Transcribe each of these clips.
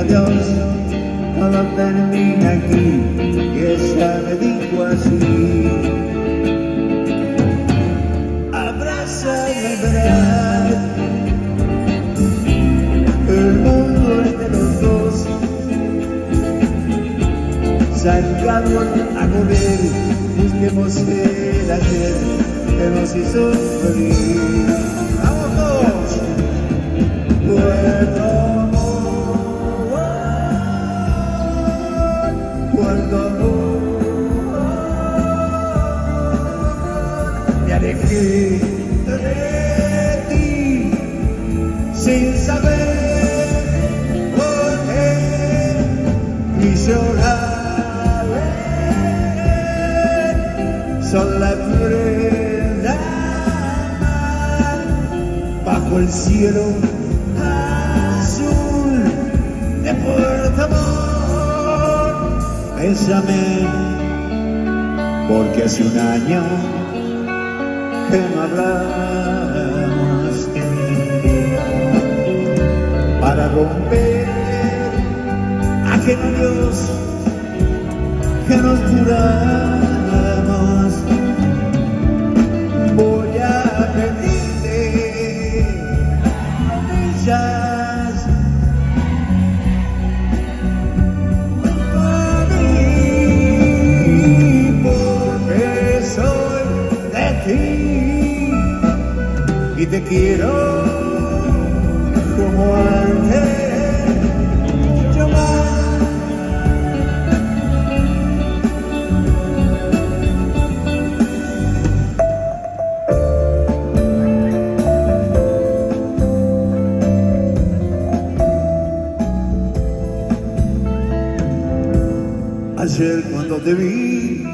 adiós, todo termina aquí, y ella me dijo así. Abrázame, verás, el mundo es de los dos, salgamos a correr, busquemos el ayer que nos hizo feliz. Alejé de ti sin saber por qué y llorar son la prueba bajo el cielo azul de Puerto Amor. Bésame, porque hace un año que no hablamos para romper aquel Dios que nos juramos. Te quiero como antes yo más. Ayer cuando te vi,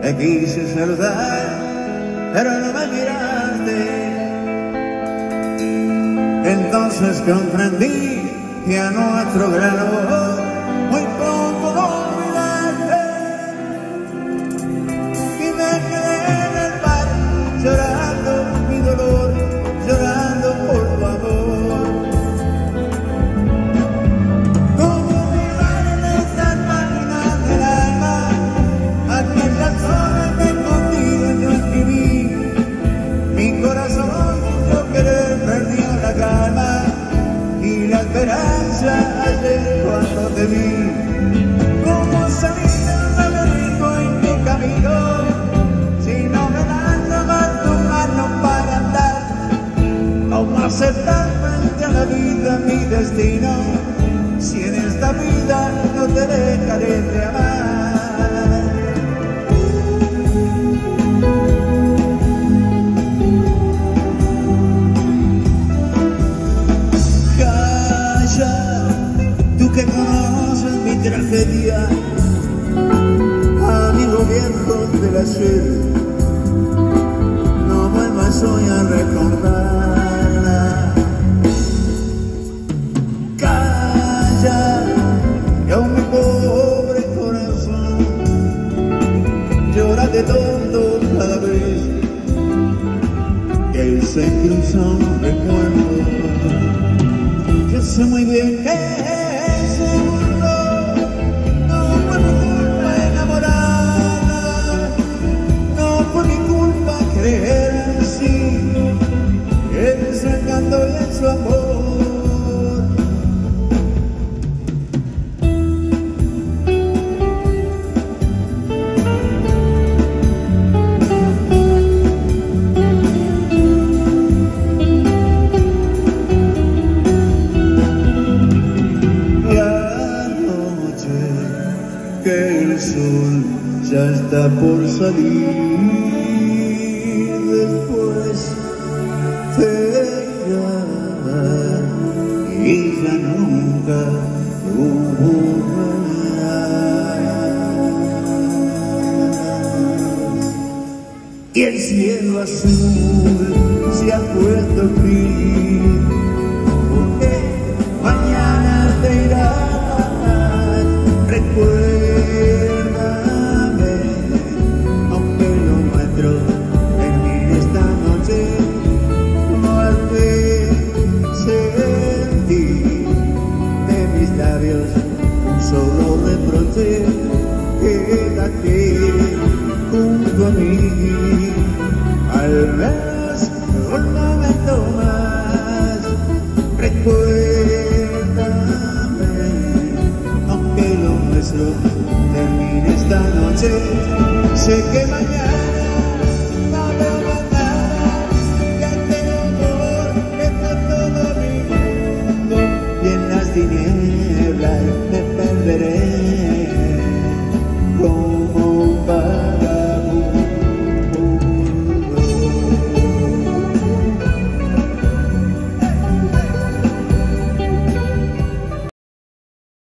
te quise saludar, pero no me miraste. Entonces comprendí que a nuestro gran amor esperanza ayer cuando te vi. Como salir del laberinto en mi camino, si no me das la mano, para andar. ¿Cómo aceptar tragedia, amigo viejo del ayer no vuelvas hoy a recordarla. Calla, que aún mi pobre corazón llora de tonto cada vez que se cruza un recuerdo. Yo sé muy bien que que el sol ya está por salir Y el cielo azul se ha puesto gris labios solo reproche, quédate junto a mí. Al menos un momento más, recuérdame, aunque lo nuestro termine esta noche, sé que mañana.